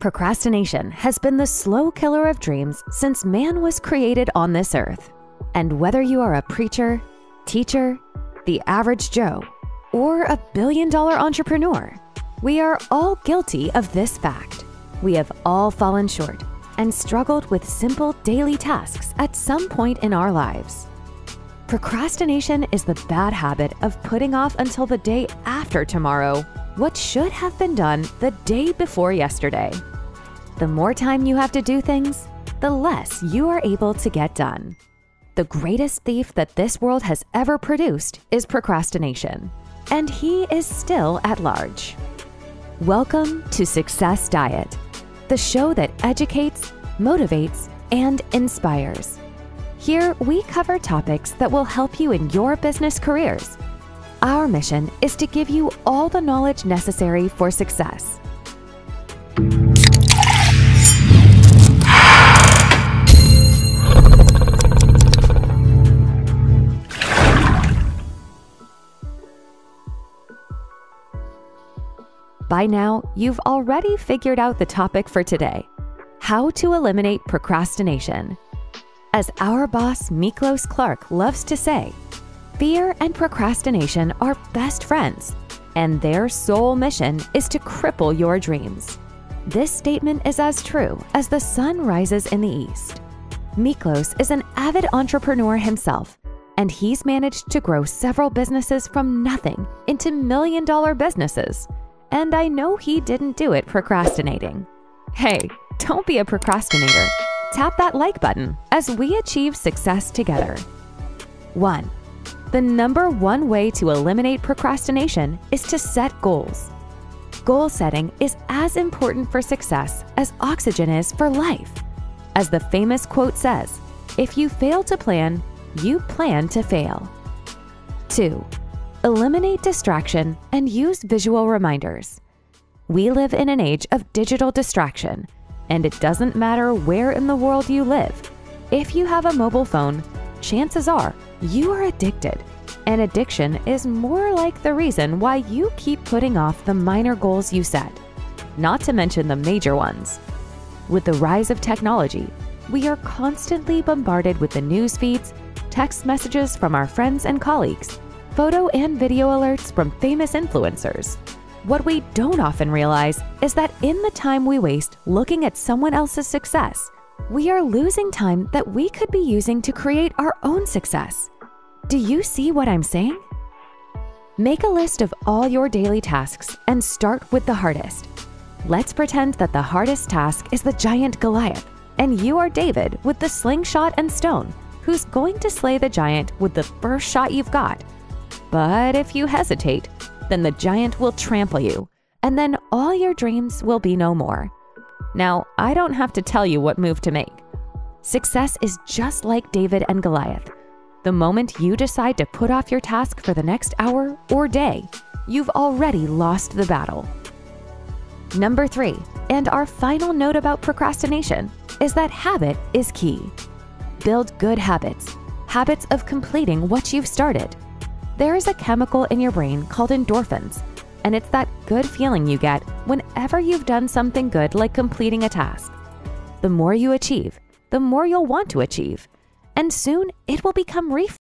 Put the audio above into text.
Procrastination has been the slow killer of dreams since man was created on this earth. And whether you are a preacher, teacher, the average Joe, or a billion dollar entrepreneur, we are all guilty of this fact. We have all fallen short and struggled with simple daily tasks at some point in our lives. Procrastination is the bad habit of putting off until the day after tomorrow what should have been done the day before yesterday. The more time you have to do things, the less you are able to get done. The greatest thief that this world has ever produced is procrastination, and he is still at large. Welcome to Success Diet, the show that educates, motivates, and inspires. Here, we cover topics that will help you in your business careers our mission is to give you all the knowledge necessary for success. By now, you've already figured out the topic for today how to eliminate procrastination. As our boss, Miklos Clarke, loves to say, Fear and procrastination are best friends, and their sole mission is to cripple your dreams. This statement is as true as the sun rises in the east. Miklos is an avid entrepreneur himself, and he's managed to grow several businesses from nothing into million dollar businesses. And I know he didn't do it procrastinating. Hey, don't be a procrastinator. Tap that like button as we achieve success together. 1. The number one way to eliminate procrastination is to set goals. Goal setting is as important for success as oxygen is for life. As the famous quote says, if you fail to plan, you plan to fail. 2. Eliminate distraction and use visual reminders. We live in an age of digital distraction, and it doesn't matter where in the world you live. If you have a mobile phone, chances are you are addicted. And addiction is more like the reason why you keep putting off the minor goals you set, not to mention the major ones. With the rise of technology, we are constantly bombarded with the news feeds, text messages from our friends and colleagues, photo and video alerts from famous influencers. What we don't often realize is that in the time we waste looking at someone else's success, we are losing time that we could be using to create our own success. Do you see what I'm saying? Make a list of all your daily tasks and start with the hardest. Let's pretend that the hardest task is the giant Goliath, and you are David with the slingshot and stone, who's going to slay the giant with the first shot you've got. But if you hesitate, then the giant will trample you, and then all your dreams will be no more. Now, I don't have to tell you what move to make. Success is just like David and Goliath. The moment you decide to put off your task for the next hour or day, you've already lost the battle. Number three, and our final note about procrastination, is that habit is key. Build good habits, habits of completing what you've started. There is a chemical in your brain called endorphins and it's that good feeling you get whenever you've done something good like completing a task. The more you achieve, the more you'll want to achieve, and soon it will become reflex.